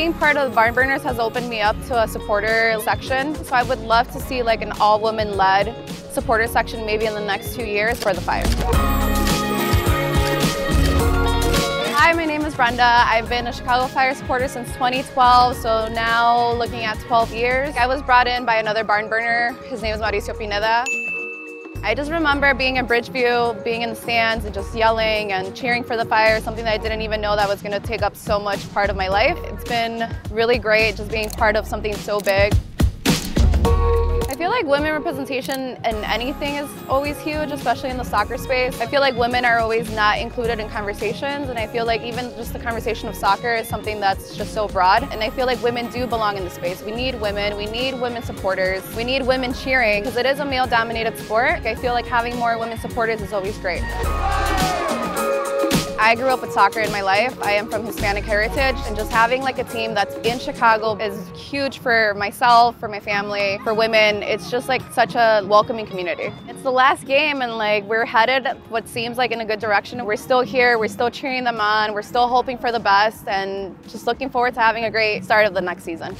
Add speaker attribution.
Speaker 1: being part of Barn Burners has opened me up to a supporter section. So I would love to see like an all woman led supporter section maybe in the next two years for the fire. Hi, my name is Brenda. I've been a Chicago Fire supporter since 2012, so now looking at 12 years. I was brought in by another barn burner. His name is Mauricio Pineda. I just remember being in Bridgeview, being in the stands and just yelling and cheering for the fire, something that I didn't even know that was going to take up so much part of my life. It's been really great just being part of something so big. Like women representation in anything is always huge, especially in the soccer space. I feel like women are always not included in conversations, and I feel like even just the conversation of soccer is something that's just so broad. And I feel like women do belong in the space. We need women, we need women supporters, we need women cheering, because it is a male-dominated sport. I feel like having more women supporters is always great. I grew up with soccer in my life. I am from Hispanic heritage and just having like a team that's in Chicago is huge for myself, for my family, for women. It's just like such a welcoming community. It's the last game and like we're headed what seems like in a good direction. We're still here, we're still cheering them on, we're still hoping for the best and just looking forward to having a great start of the next season.